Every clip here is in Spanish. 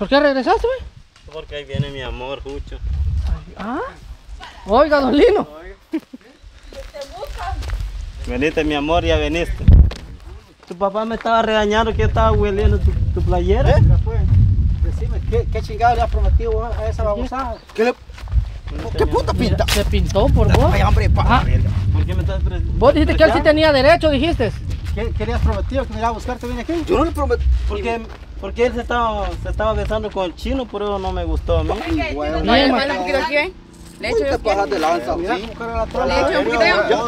¿Por qué regresaste, güey? Porque ahí viene mi amor, Jucho. Ah. Oiga, don Lino. Veniste, mi amor, ya veniste. Tu papá me estaba regañando que yo estaba hueliendo tu, tu playera. ¿Eh? Decime, ¿qué, qué chingado le has prometido a esa babosada? ¿Qué le... ¿Qué puta Mira, pinta? se pintó por vos. Ay, hombre, pa. Ah. ¿Por qué me estás pre- Vos dijiste que él sí tenía derecho, dijiste. ¿Qué, ¿Qué le has prometido que me iba a buscar? ¿Te viene aquí? Yo no le prometo. Porque, porque él se estaba, se estaba besando con el chino, por eso no me gustó a mí. Bueno, ¿Le echo un poquito yo de lanza, Mira sí. cómo cara la trola. ¿Le echo un poquito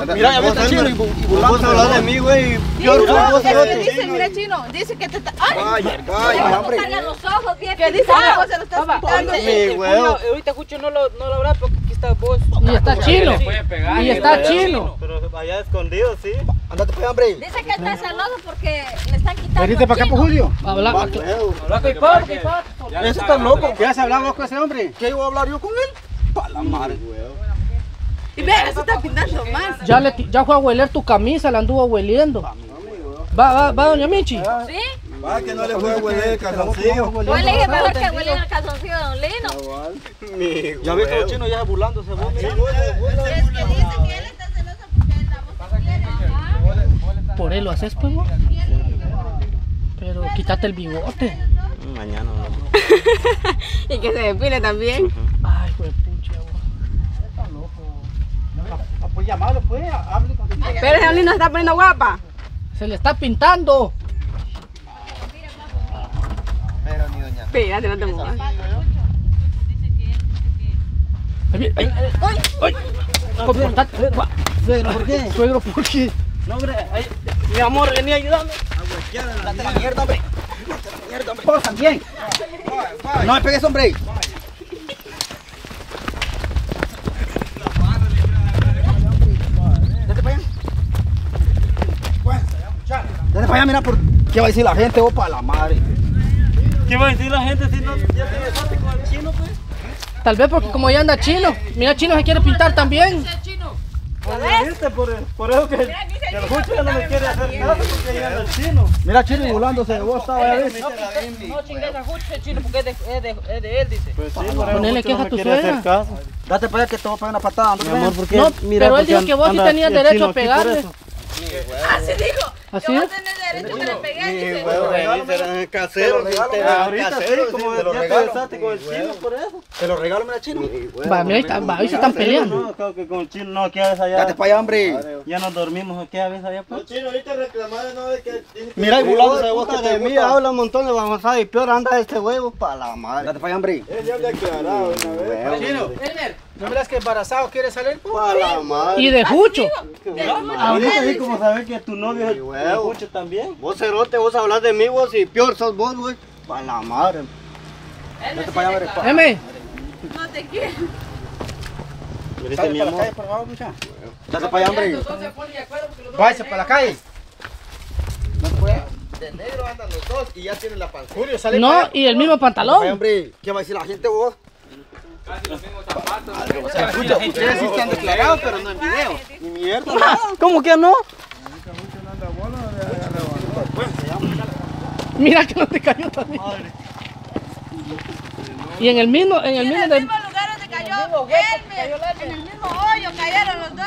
de Mira, ya ves el chino y bu- y burlándose. Vos de mí, güey. Peor que No, vos, ¿qué cerote. dice? Mira, chino. Dice que te está... ¡Ay! Vaya, hombre. los ojos bien ¿Qué dice? pintados. Vos se lo. Mi huevo. Ahorita Jucho no lo habrá porque vos. Y está chino. Y está chino. Pero allá escondido, sí. Andate para allá, hombre. Dice que está celoso porque le están quitando Veniste para acá, por Julio. Habla. Eso está loco. ¿Qué has hablado vos con ese hombre? ¿Qué iba a hablar yo con él? Pa' la madre. Y ve, se está pintando más. Ya, le, ya fue a hueler tu camisa, la anduvo hueliendo. Va, va, va, doña Michi. ¿Sí? Va, que no le hueler el calzoncillo. Yo le dije mejor que huele el calzoncillo de Don Lino. Ya viste los chinos ya burlándose. Es que dice que él está celoso porque la voz que. Por él lo haces, pues, vos. Pero quítate el bigote. Mañana, no. Y que se depile también. Ay, güey, pucha, vos. Ah, Pues llamarlo, pues. Hable con Pero ese Lino se está poniendo guapa. Se le está pintando. Espérate, no te muevas. Ay, ay, ay, ay. Comportate. Va. ¿Por qué? Suegro, ¿por qué? No, hombre, ay, mi amor, venía a ayudarme. Date la mierda, hombre. Vos también. No me pegues, hombre. Date para allá. Date para allá, mira, por... ¿qué va a decir la gente? Vos para la madre. ¿Qué va a decir la gente si no ya te besaste con el chino, pues? Tal vez porque como ya anda chino. Mira, chino se quiere pintar también. Por, por eso que, que el Jucho ya no me quiere hacer caso porque ya anda el chino. Mira, chino, burlándose de vos, estaba ya ves. No chingues a Jucho, chino, porque es de, es de, es de él, dice. Pues sí, por eso Ponele queja no a tu suegra. Date para allá que te voy a pegar una patada. ¿no te Mi amor, porque No, mira, pero él dijo que vos sí tenías el derecho a pegarle. Así dijo. ¿Así vos es? Derecho que le pegué, dice. casero, regalo, ahorita sí, casero, como te lo ya te besaste con el chino por eso. Te lo regalo, mira, chino. Va, mira, ahí, se están peleando. No, creo que con el chino no, que a veces allá. Date para allá, hombre. Ya nos dormimos aquí a veces allá pues. Chino, ahorita reclamaron, ¿no? De que Mira, y burlándose de vos que Puta, te de mí habla un montón de babosada y peor anda este huevo para la madre. Date para allá, hombre. Él ya le ha aclarado una vez. Chino, ¿no miras que embarazado quiere salir? pues? Para la madre. Y de Jucho. Ahorita así como sabes que tu novio es el. Jucho también. Vos cerote, vos hablas de mí, vos y peor sos vos, güey. Para la madre. Date para allá, hombre. pa- M. No te quiero. Sale mi para la amor. calle, por favor, para allá, hombre. Váyase para la calle. De negro andan los dos y ya tienen la panza. Julio, sale No, para y el mismo para pantalón. hombre. ¿Qué va a decir la gente, vos? Ustedes sí se han declarado, pero no en video. Ni mierda. ¿Cómo que no? Mira que no te cayó también. Y en el mismo, en el En mismo el de- mismo lugar donde cayó él, en el mismo hoyo cayeron los dos.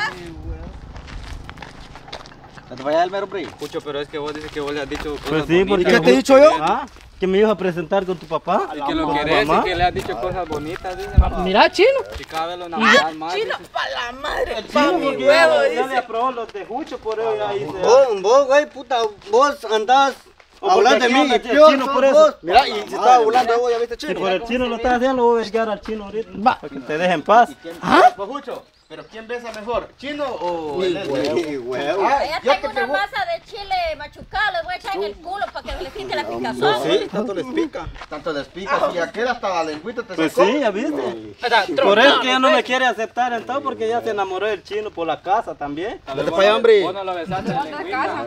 Date para allá, el mero. Jucho, pero es que vos dices que vos le has dicho cosas Pues sí, bonitas. ¿Y qué te he dicho yo? Ah, que me ibas a presentar con tu papá. Y que lo querés y que le has dicho cosas bonitas, dice. Mira, chino. Y cada vez lo enamoras más. Chino, dice. pa' la madre, Sí, pa' mi huevo, ya, ya le dice. aprobó los de Jucho, por eso ya hice. Vos, vos, güey, puta, vos andás hablando de mí y peor chino por eso. vos. Mira, y se estaba burlando de vos, ya viste, Si chino. por el chino lo estás haciendo, lo voy a desviar al chino ahorita. Va. Para que te deje en paz. ¿Ah? Pero ¿quién besa mejor? ¿Chino o Mi el huevo, huevo. Ah, Ya yo te tengo una pregunto. masa de chile machucado, les voy a echar en el culo para que le quite la picazón. Sí, tanto les pica. Tanto les pica. Si aquel hasta la lengüita te Pues sacó. sí, ya viste. Por eso que ya no me quiere aceptar entonces porque ya se enamoró del chino por la casa también. Vos para allá, no- hombre. Vos no lo besaste en la lengüita.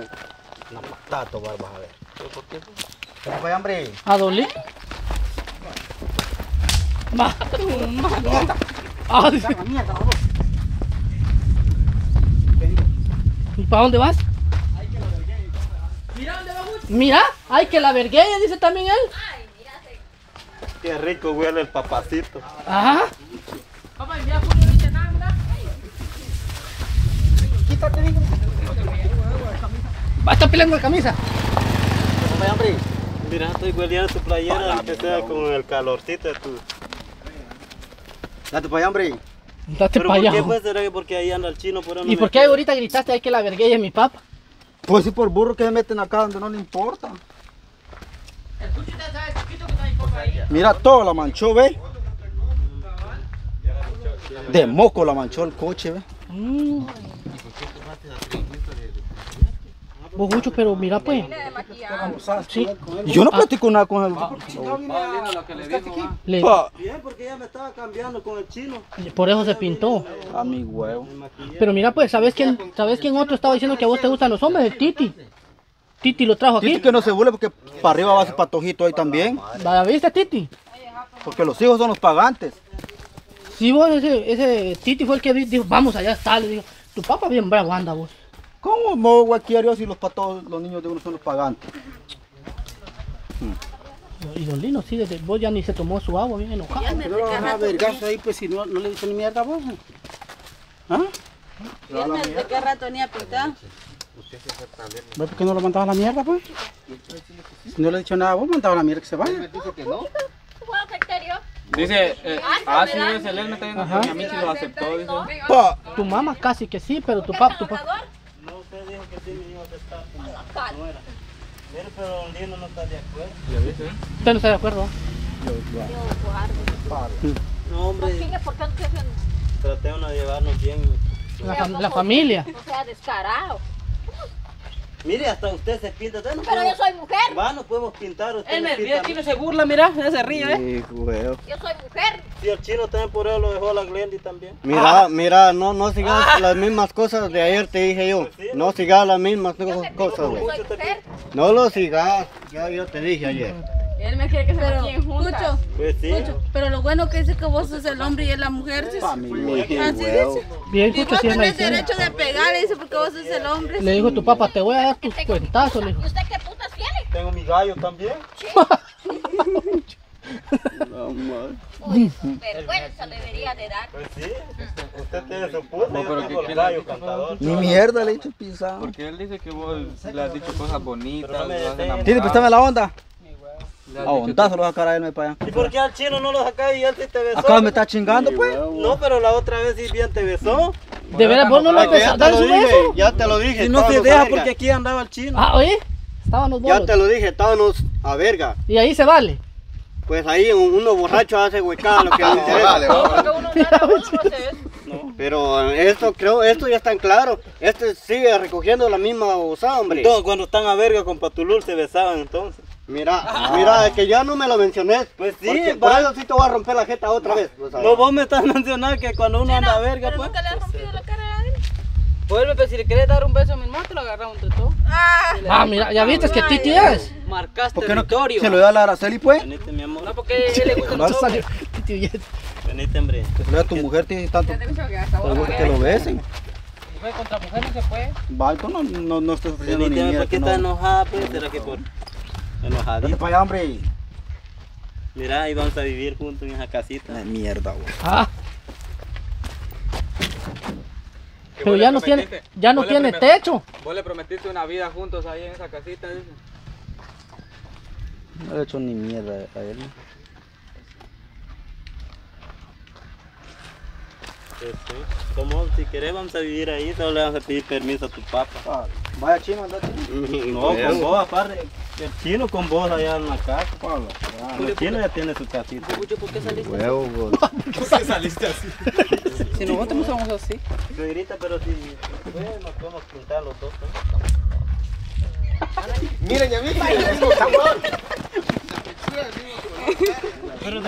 Tato, vas a ver. Date para allá, hombre. ¿A Dolly? Va. Ah, dice. ¿Y para dónde vas? Mira, ay que la vergueya, dice también él. Qué rico huele el papacito. Ajá. Quítate, digo. Va a estar peleando la camisa. Hombre, hombre. Mira, estoy hueliendo tu playera, aunque sea con el calorcito de tu... Date para allá, hombre. Date para ¿por qué allá. pues será que porque ahí anda el chino? Por ¿Y por qué ahorita gritaste ahí que la verguella es mi papá? Pues sí, por burro que se meten acá donde no le importa. Mira todo, la manchó, ve. De moco la manchó el coche, ve. Mm. Vos mucho, pero mira pues. Sí. Yo no platico nada con él. Le- Bien, porque ella me estaba cambiando con el chino. por eso se pintó. A mi huevo. Pero mira pues, ¿sabes quién, ¿sabes quién otro estaba diciendo que a vos te gustan los hombres? El Titi. Titi lo trajo aquí. Titi que no se burle porque para arriba va su patojito ahí también. ¿La viste, Titi? Porque los hijos son los pagantes. Sí, vos, ese, ese Titi fue el que di- dijo, vamos, allá está. Le digo, tu papá bien bravo anda vos. ¿Cómo me a quiero si los patos, los niños de uno son los pagantes? Y Don Lino, sí, desde vos ya ni se tomó su agua, bien enojado. Pero a vergazo ahí, pues si no, no le dicen ni mierda a vos. ¿Ah? ¿De qué rato ni a pintar? ¿Ves por qué no lo mandaba a la mierda, pues? Si no le he dicho nada a vos, mandaba a la mierda que se vaya. ¿Cuál criterio? Dice, eh, ah, sí, ese él me está diciendo que a mí sí lo aceptó, dice. Pa, Tu mamá casi que sí, pero tu papá, tu papá. No, usted dijo que sí me iba a aceptar como nuera. Mire, pero Don Lino no está de acuerdo. Usted no está de acuerdo. No, hombre, Chingue, ¿por qué no te- tratemos de llevarnos bien. La, la familia. no sea descarado? Mire, hasta usted se pinta. Usted no Pero yo soy mujer. Va, no podemos pintar. Usted Él me el chino se burla, mira, se ríe, ¿eh? Sí, huevo. Yo soy mujer. Si el chino también por eso lo dejó la Glendy también. Mira, mira, no, no sigas las mismas cosas de ayer te dije yo. No sigas las mismas Yo cosas, güey. soy mujer. No lo sigas, ya yo te dije ayer. Él me quiere que se vayan juntas. Mucho, Pues sí. mucho. Pero lo bueno que dice que vos sos el hombre y él la mujer. ¿sí? Así dice. Bien, Y vos es tenés derecho de pegar, dice, porque vos sos el hombre. Le dijo tu papá, te voy a dar tus cuentazos. Le dijo. ¿Y usted qué putas tiene? Tengo mi gallo también. Uy, vergüenza debería de dar. Pues sí. Usted tiene su puta, No, yo pero tengo que- el gallo cantador. ni mierda le he dicho pisado. Porque él dice que vos le has dicho cosas bonitas, Pero no. Titi, préstame la onda. A ondazo lo voy a sacar a irme para allá. ¿Y por qué al chino no lo sacas y él sí te besó? Acá me está chingando, pues. No, pero la otra vez sí bien te besó. De veras, vos no lo Ay, que ya te lo su dije, beso. ya te lo dije. Y no se estábamos a deja verga. porque aquí andaba el chino. Ah, oye, estaban los Ya bolos. te lo dije, estábamos a verga. Y ahí se vale. Pues ahí un- uno borracho hace huecada lo que no uno, no. Pero esto creo, esto ya está en claro. Este sigue recogiendo la misma usada, hombre. Entonces, cuando están a verga con Patulul se besaban entonces. Mira, mira, es que ya no me lo mencioné. Pues sí, porque por eso sí te voy a romper la jeta otra vez. pues, No, vos me estás mencionando que cuando uno anda a verga, Pero pues. nunca le has rompido la cara a él. Vuelve, pero si le querés dar un beso a mi hermano, te lo agarramos entre todos. Ah, mira, ya viste que Titi es. Marcaste ¿Por qué no territorio. se lo da a la Araceli, pues? Venite, mi amor. No, porque a él le gusta el salir Titi. Venite, hombre. Que se lo a tu mujer, Titi, tanto. Te gusta que lo besen. Mujer contra mujer no se puede. Va, tú no, no, no estoy ofreciendo ni mierda. ¿por qué no. enojada, pues? ¿Será que por Vete enojadita? para allá, hombre. Mira, ahí vamos a vivir juntos en esa casita. La mierda, güey. Ah. Pero ya no tiene, ya no tiene techo. Vos le prometiste una vida juntos ahí en esa casita, dice. No le he hecho ni mierda a él. Pues sí. Como si querés vamos a vivir ahí, solo le vamos a pedir permiso a tu papá. Ah, Vaya chino, andate. No, con vos, aparte. El chino con vos allá en la casa. El chino ya tiene su casita. ¿por qué saliste? Huevo, güey. Si nosotros somos así. Suegrita, pero si pues, nos podemos pintar los dos. ¿no? Miren, a mí.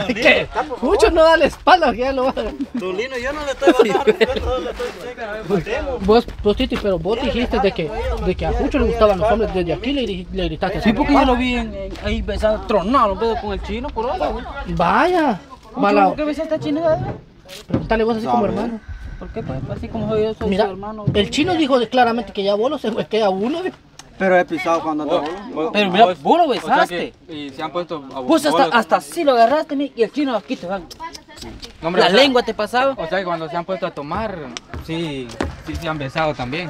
¿Qué? Lino, Mucho no da la espalda, que ya lo va a... Don Lino, yo no le estoy bajando. Vos, vos Titi, pero vos dijiste de que, de que a Jucho le gustaban los hombres. Desde aquí le, le gritaste así. Sí, porque yo lo vi en- ahí besando, tronado los dedos con el chino, por ahora, güey. Vaya. ¿Por qué besaste a chino? eh? Pregúntale vos así como hermano. ¿Por qué? Pues así como soy yo, soy Mira, su hermano. el chino dijo claramente que ya vos no se huequea uno. Pero he pisado cuando andaba. Pero mira, Vos- vos lo o sea besaste. y se han puesto a Pues hasta, vos- hasta así lo agarraste y el chino aquí te va. No, hombre, La o sea- lengua te pasaba. O sea que cuando se han puesto a tomar, sí, sí se han besado también.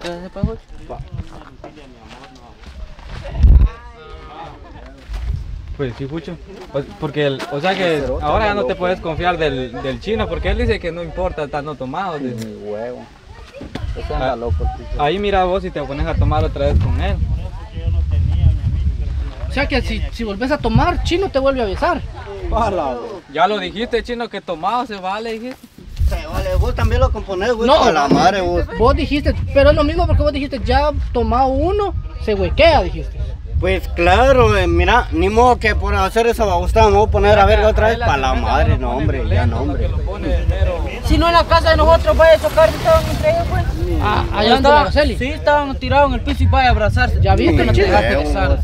¿Qué se? Pues sí, Pucho. O- Porque, el- o sea que ahora ya no te puedes confiar del, del chino, porque él dice que no importa estando tomado. Mi huevo. Ese Ah. anda loco. Ahí mira vos si te pones a tomar otra vez con él. O sea que si, si volvés a tomar, chino te vuelve a besar. Ya lo dijiste, chino, que tomado se vale, dijiste. Se vale, vos también lo componés, güey. No. A la madre, vos. Vos dijiste, pero es lo mismo porque vos dijiste, ya tomado uno, se huequea, dijiste. Pues claro, eh, mira, ni modo que por hacer esa babostada me voy a poner a ver otra vez para la madre, no hombre, ya no hombre. Si no en la casa de nosotros, vaya a chocar, estaban entre ellos, pues. Ah, allá estaban, Araceli. sí, estaban tirados en el piso y vaya a abrazarse. ¿Ya viste, Que no te dejaste besar.